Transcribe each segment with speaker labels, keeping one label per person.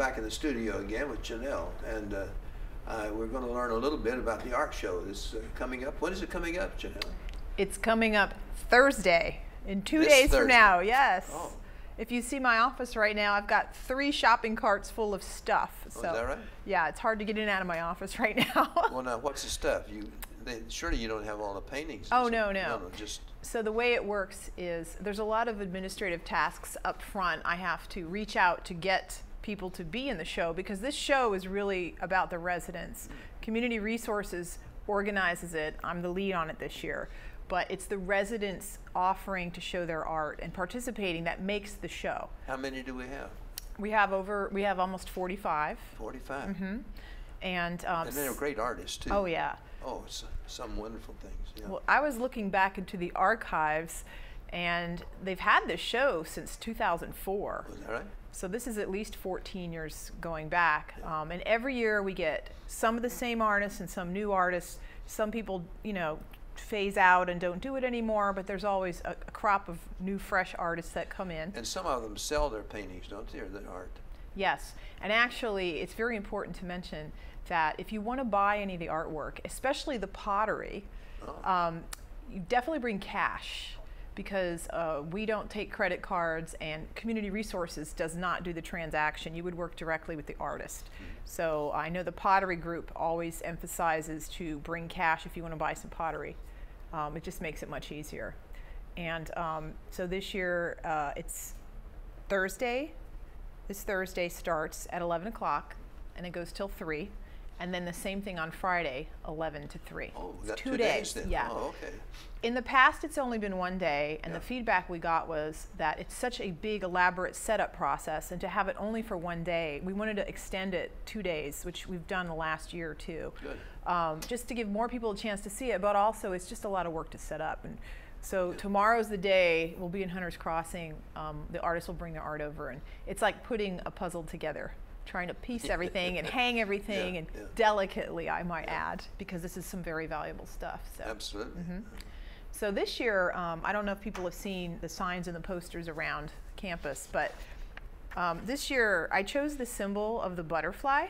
Speaker 1: back in the studio again with Janelle, and uh, uh, we're going to learn a little bit about the art show that's uh, coming up. When is it coming up, Janelle?
Speaker 2: It's coming up Thursday, in two
Speaker 1: This
Speaker 2: days from now. Yes.
Speaker 1: Oh.
Speaker 2: If you see my office right now, I've got three shopping carts full of stuff.
Speaker 1: Oh, is
Speaker 2: So
Speaker 1: that right?
Speaker 2: yeah, it's hard to get in and out of my office right now.
Speaker 1: Well, now what's the stuff? You they, surely you don't have all the paintings.
Speaker 2: Oh,
Speaker 1: stuff.
Speaker 2: no, no.
Speaker 1: no, just
Speaker 2: So the way it works is there's a lot of administrative tasks up front. I have to reach out to get people to be in the show because this show is really about the residents. Community Resources organizes it. I'm the lead on it this year. But it's the residents offering to show their art and participating that makes the show.
Speaker 1: how many do we have?
Speaker 2: We have over we have almost 45
Speaker 1: Forty-five.
Speaker 2: and um,
Speaker 1: And they're great artists too.
Speaker 2: oh yeah.
Speaker 1: Oh, some wonderful things. Yeah.
Speaker 2: Well, I was looking back into the archives, and they've had this show since 2004.
Speaker 1: Was that right?
Speaker 2: So this is at least 14 years going back. Um, and every year we get some of the same artists and some new artists. Some people, you know, phase out and don't do it anymore, but there's always a, a crop of new, fresh artists that come in.
Speaker 1: And some of them sell their paintings, don't they, or their art?
Speaker 2: Yes, and actually, it's very important to mention that if you want to buy any of the artwork, especially the pottery,
Speaker 1: Oh.
Speaker 2: um, you definitely bring cash because uh, we don't take credit cards and community resources does not do the transaction. You would work directly with the artist. So i know the pottery group always emphasizes to bring cash if you want to buy some pottery. Um, it just makes it much easier. And um, so this year uh, it's thursday. This thursday starts at 11 o'clock and it goes till 3 and then the same thing on friday 11 to 3
Speaker 1: Oh, we got
Speaker 2: two,
Speaker 1: two
Speaker 2: days,
Speaker 1: then.
Speaker 2: yeah
Speaker 1: Oh, okay.
Speaker 2: in the past, it's only been one day, and
Speaker 1: Yeah.
Speaker 2: the feedback we got was that it's such a big, elaborate setup process, and to have it only for one day, we wanted to extend it two days, which we've done the last year or two,
Speaker 1: Good.
Speaker 2: um, just to give more people a chance to see it. But also, it's just a lot of work to set up. And so tomorrow's the day. We'll be in Hunters Crossing. Um, the artists will bring their art over, and it's like putting a puzzle together. Trying to piece everything and hang everything, and
Speaker 1: yeah.
Speaker 2: delicately, I might add, because this is some very valuable stuff. So.
Speaker 1: Absolutely.
Speaker 2: Mm-hmm. So this year, um, I don't know if people have seen the signs and the posters around campus, but um, this year I chose the symbol of the butterfly.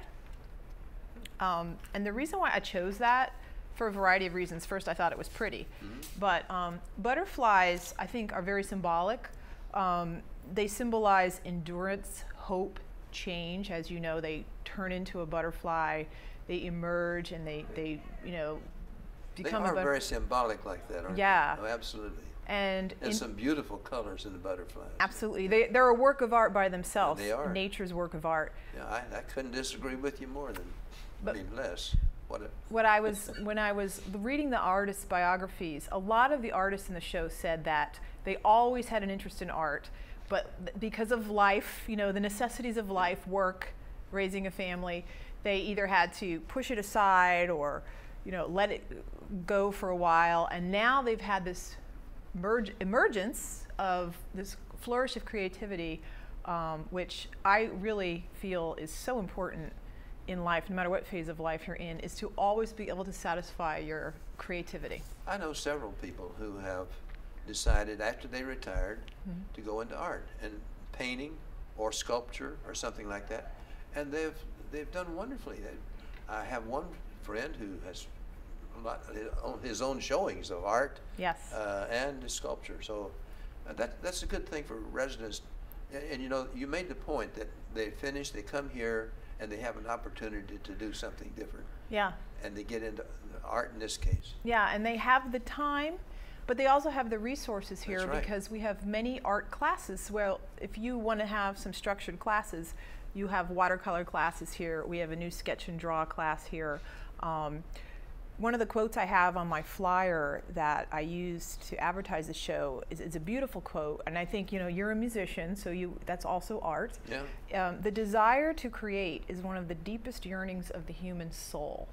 Speaker 2: Um, and the reason why I chose that, for a variety of reasons. First, I thought it was pretty, but um, butterflies, I think, are very symbolic. Um, they symbolize endurance, hope, change. As you know, they turn into a butterfly, they emerge, and they, they you know,
Speaker 1: They
Speaker 2: become a
Speaker 1: are very symbolic like that, aren't
Speaker 2: Yeah.
Speaker 1: they? Oh, absolutely.
Speaker 2: and
Speaker 1: And
Speaker 2: in-
Speaker 1: some beautiful colors in the butterflies.
Speaker 2: absolutely they, they're a work of art by themselves
Speaker 1: They are.
Speaker 2: nature's work of art
Speaker 1: Yeah, I, I couldn't disagree with you more than,
Speaker 2: But-
Speaker 1: I mean, less. What
Speaker 2: what i was when i was reading the artists biographies a lot of the artists in the show said that they always had an interest in art but because of life you know the necessities of life work raising a family they either had to push it aside or you know let it go for a while. And now they've had this merge, emergence of this flourish of creativity um, which i really feel is so important in life no matter what phase of life you're in is to always be able to satisfy your creativity.
Speaker 1: I know several people who have decided after they retired
Speaker 2: Mm-hmm.
Speaker 1: to go into art and painting or sculpture or something like that, and they've they've done wonderfully. They, I have one friend who has a lot his own, showings of art
Speaker 2: yes
Speaker 1: uh, and sculpture. So uh, that that's a good thing for residents. And, and you know, you made the point that they finish, they come here, and they have an opportunity to do something different,
Speaker 2: yeah
Speaker 1: and they get into art in this case.
Speaker 2: yeah and they have the time but they also have the resources here
Speaker 1: right.
Speaker 2: because we have many art classes well if you want to have some structured classes you have watercolor classes here we have a new sketch and draw class here um, one of the quotes I have on my flyer that I use to advertise the show is, is a beautiful quote, and I think you know you're a musician, so you that's also art.
Speaker 1: Yeah.
Speaker 2: Um, the desire to create is one of the deepest yearnings of the human soul.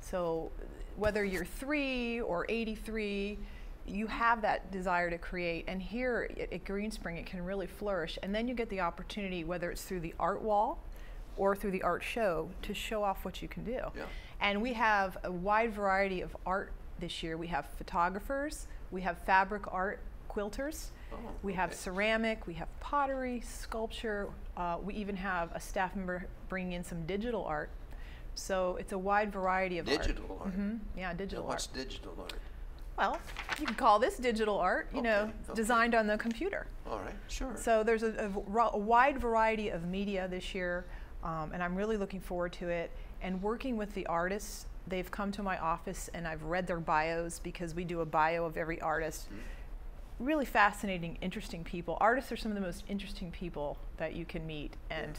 Speaker 2: So whether you're three or 83, you have that desire to create, and here at, at Greenspring it can really flourish. And then you get the opportunity, whether it's through the art wall or through the art show, to show off what you can do.
Speaker 1: Yeah.
Speaker 2: And we have a wide variety of art this year. We have photographers, we have fabric art quilters.
Speaker 1: Oh,
Speaker 2: we have ceramic, we have pottery, sculpture. Uh, we even have a staff member bringing in some digital art. So it's a wide variety of
Speaker 1: Digital art?
Speaker 2: hmm Yeah,
Speaker 1: Now,
Speaker 2: digital
Speaker 1: what's
Speaker 2: art.
Speaker 1: digital art?
Speaker 2: Well, you can call this digital art. You know,
Speaker 1: Okay, okay.
Speaker 2: designed on the computer.
Speaker 1: All right, sure.
Speaker 2: So there's a, a a wide variety of media this year, um, and I'm really looking forward to it. And working with the artists, they've come to my office and I've read their bios because we do a bio of every artist. Really fascinating, interesting people. Artists are some of the most interesting people that you can meet, and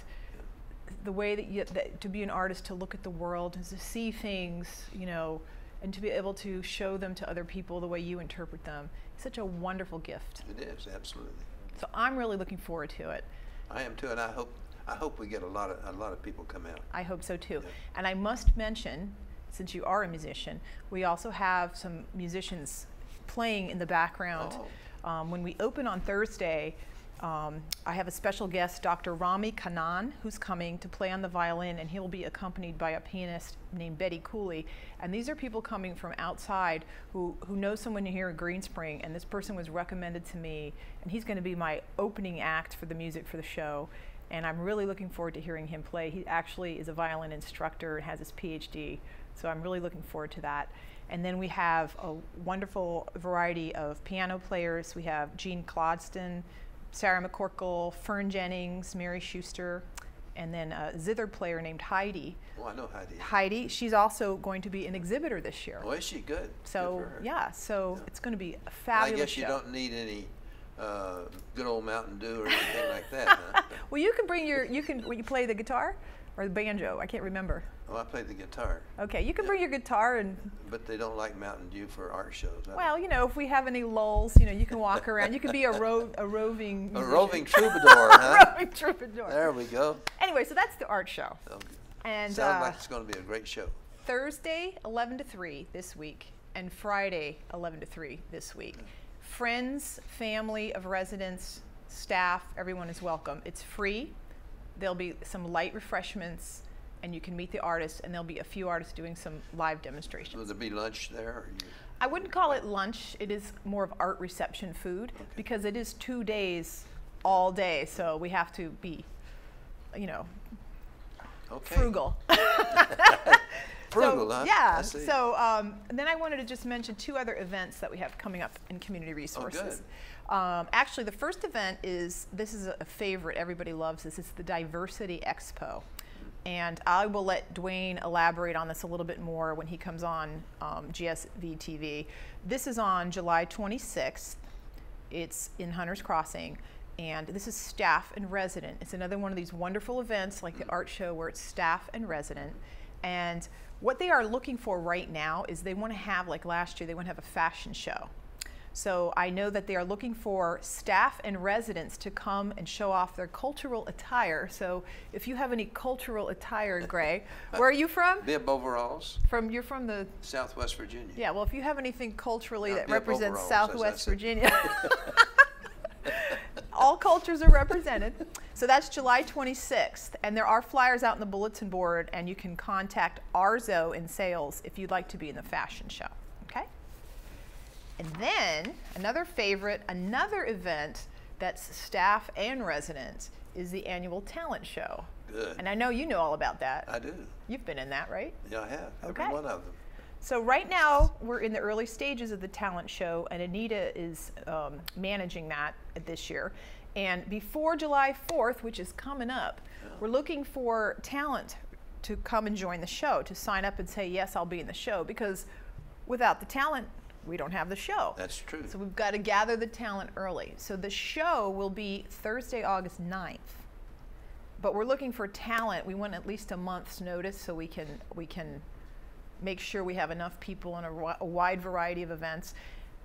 Speaker 2: the way that you that to be an artist, to look at the world, is to see things, you know, and to be able to show them to other people the way you interpret them, is such a wonderful gift.
Speaker 1: It is, absolutely.
Speaker 2: So I'm really looking forward to it.
Speaker 1: I am too, and I hope, I hope we get a lot of, a lot of people come out.
Speaker 2: I hope so too.
Speaker 1: Yeah.
Speaker 2: And I must mention, since you are a musician, we also have some musicians playing in the background.
Speaker 1: Oh.
Speaker 2: Um, when we open on Thursday, um, I have a special guest, Dr. Rami Kanan, who's coming to play on the violin, and he'll be accompanied by a pianist named Betty Cooley. And these are people coming from outside who, who know someone here in Greenspring, and this person was recommended to me, and he's going to be my opening act for the music for the show. And I'm really looking forward to hearing him play. He actually is a violin instructor and has his PhD, so I'm really looking forward to that. And then we have a wonderful variety of piano players. We have Gene Clodston, Sarah McCorkle, Fern Jennings, Mary Schuster, and then a zither player named Heidi.
Speaker 1: Oh, I know Heidi.
Speaker 2: Heidi, she's also going to be an exhibitor this year.
Speaker 1: Oh, is she good? Good
Speaker 2: so
Speaker 1: for her.
Speaker 2: yeah, so
Speaker 1: Yeah.
Speaker 2: it's going to be a fabulous I
Speaker 1: guess you
Speaker 2: show.
Speaker 1: don't need any uh, good old Mountain Dew or anything like that, huh?
Speaker 2: well, you can bring your you can will you play the guitar or the banjo. I can't remember.
Speaker 1: Oh, I play the guitar,
Speaker 2: Okay, you can bring your guitar and
Speaker 1: but they don't like Mountain Dew for art shows.
Speaker 2: Well, you know, if we have any lulls, you know, you can walk around. You can be a ro- a roving
Speaker 1: a
Speaker 2: musician.
Speaker 1: roving troubadour, huh?
Speaker 2: roving troubadour.
Speaker 1: There we go.
Speaker 2: Anyway, so that's the art show.
Speaker 1: Oh,
Speaker 2: And
Speaker 1: Sounds
Speaker 2: uh,
Speaker 1: like it's going to be a great show.
Speaker 2: Thursday, 11 to 3 this week, and Friday, 11 to 3 this week. Friends, family of residents, staff, everyone is welcome. It's free. There'll be some light refreshments, and you can meet the artists, and there'll be a few artists doing some live demonstrations.
Speaker 1: Will there be lunch there?
Speaker 2: I wouldn't call it lunch. It is more of art reception food
Speaker 1: Okay.
Speaker 2: because it is two days, all day. So we have to be, you know,
Speaker 1: okay.
Speaker 2: frugal.
Speaker 1: Frugal,
Speaker 2: so,
Speaker 1: huh?
Speaker 2: Yeah. So um, then I wanted to just mention two other events that we have coming up in community resources. Oh, Um, actually, the first event is this is a a favorite. Everybody loves this. It's the Diversity Expo. And I will let Dwayne elaborate on this a little bit more when he comes on um, GSV TV. This is on July 26th. It's in Hunter's Crossing, and this is staff and resident. It's another one of these wonderful events like the art show where it's staff and resident. And what they are looking for right now is they want to have, like last year, they want to have a fashion show. So I know that they are looking for staff and residents to come and show off their cultural attire. So if you have any cultural attire, Gray, where are you from?
Speaker 1: Bib overalls,
Speaker 2: From you're from the
Speaker 1: Southwest Virginia.
Speaker 2: yeah. Well, if you have anything culturally that
Speaker 1: bib
Speaker 2: represents
Speaker 1: overalls, as I
Speaker 2: Southwest. Virginia, all cultures are represented. So that's July 26th, and there are flyers out in the bulletin board, and you can contact Arzo in sales if you'd like to be in the fashion show. Okay. And then another favorite, another event that's staff and residents is the annual talent show.
Speaker 1: Good.
Speaker 2: And I know you know all about that.
Speaker 1: I do.
Speaker 2: You've been in that, right?
Speaker 1: Yeah, I have.
Speaker 2: Okay.
Speaker 1: Every one of them.
Speaker 2: So right now we're in the early stages of the talent show, and Anita is um, managing that this year. And before July 4th, which is coming up, we're looking for talent to come and join the show, to sign up and say, yes, I'll be in the show, because without the talent, we don't have the show.
Speaker 1: That's true.
Speaker 2: So we've got to gather the talent early. So the show will be Thursday, August 9th. But we're looking for talent. We want at least a month's notice so we can we can make sure we have enough people in a, a wide variety of events.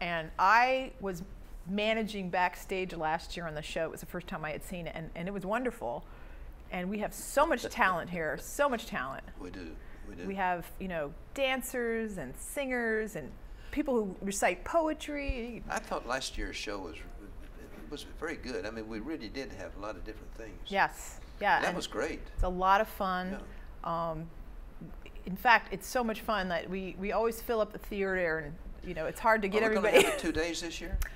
Speaker 2: And I was managing backstage last year on the show. It was the first time I had seen it, and, and it was wonderful. And we have so much talent here, so much talent.
Speaker 1: we do. We do.
Speaker 2: We have, you know, dancers and singers and people who recite poetry.
Speaker 1: I thought last year's show was it was very good. I mean, we really did have a lot of different things.
Speaker 2: Yes, yeah.
Speaker 1: That
Speaker 2: and
Speaker 1: was great.
Speaker 2: It's a lot of fun. Um, in fact, it's so much fun that we, we always fill up the theater, and you know, it's hard to get
Speaker 1: Are we
Speaker 2: everybody.
Speaker 1: have it two days this year?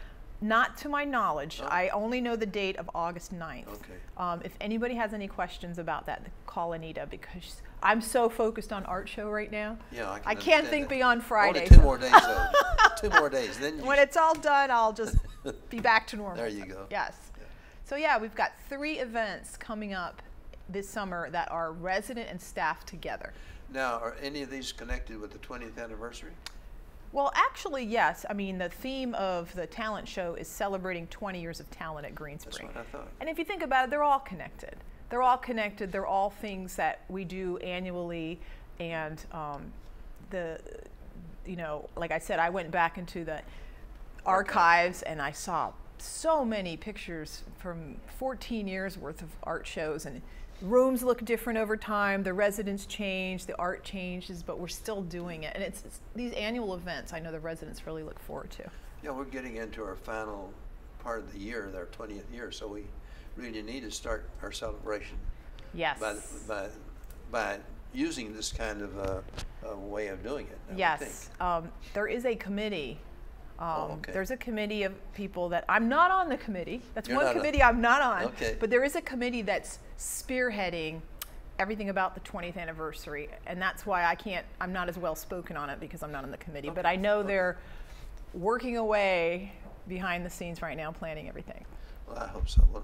Speaker 2: Not to my knowledge.
Speaker 1: Oh.
Speaker 2: I only know the date of August 9th.
Speaker 1: Okay.
Speaker 2: Um, if anybody has any questions about that, call Anita because I'm so focused on art show right now.
Speaker 1: Yeah, I can
Speaker 2: I can't think
Speaker 1: that.
Speaker 2: beyond Friday.
Speaker 1: Only two
Speaker 2: so-
Speaker 1: more days though. two more days, then
Speaker 2: when it's all done, I'll just be back to normal.
Speaker 1: There you go.
Speaker 2: Yes.
Speaker 1: Yeah.
Speaker 2: So yeah, we've got three events coming up this summer that are resident and staff together.
Speaker 1: Now, are any of these connected with the 20th anniversary?
Speaker 2: Well, actually, yes. I mean, the theme of the talent show is celebrating 20 years of talent at Green
Speaker 1: That's what I thought.
Speaker 2: And if you think about it, they're all connected. They're all connected. They're all things that we do annually. And um, the, you know, like I said, I went back into the archives and I saw so many pictures from 14 years worth of art shows and rooms look different over time the residents change the art changes but we're still doing it and it's, it's these annual events i know the residents really look forward to
Speaker 1: Yeah, we're getting into our final part of the year, their 20th year, so we really need to start our celebration
Speaker 2: yes
Speaker 1: by, by, by using this kind of uh, uh, way of doing it. I
Speaker 2: Yes, um, there is a committee. Um,
Speaker 1: Oh, okay.
Speaker 2: There's a committee of people that I'm not on the committee. That's
Speaker 1: You're
Speaker 2: one committee I'm not on.
Speaker 1: Okay.
Speaker 2: But there is a committee that's spearheading everything about the 20th anniversary, and that's why I can't. I'm not as well spoken on it because I'm not on the committee. But I know
Speaker 1: okay.
Speaker 2: they're working away behind the scenes right now, planning everything.
Speaker 1: Well, I hope so. Well,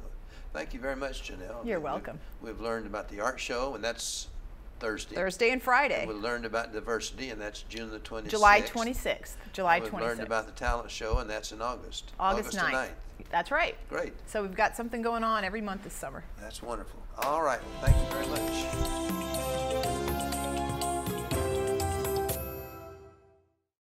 Speaker 1: thank you very much, Janelle.
Speaker 2: You're
Speaker 1: We-
Speaker 2: welcome.
Speaker 1: We've, we've learned about the art show, and that's Thursday.
Speaker 2: Thursday and Friday,
Speaker 1: And we learned about diversity, and that's June the 26th.
Speaker 2: July 26th. July
Speaker 1: And
Speaker 2: 26th.
Speaker 1: We've learned about the talent show, and that's in August.
Speaker 2: August,
Speaker 1: the
Speaker 2: 9th. That's right.
Speaker 1: Great.
Speaker 2: So we've got something going on every month this summer.
Speaker 1: That's wonderful. All right. Well, thank you very much.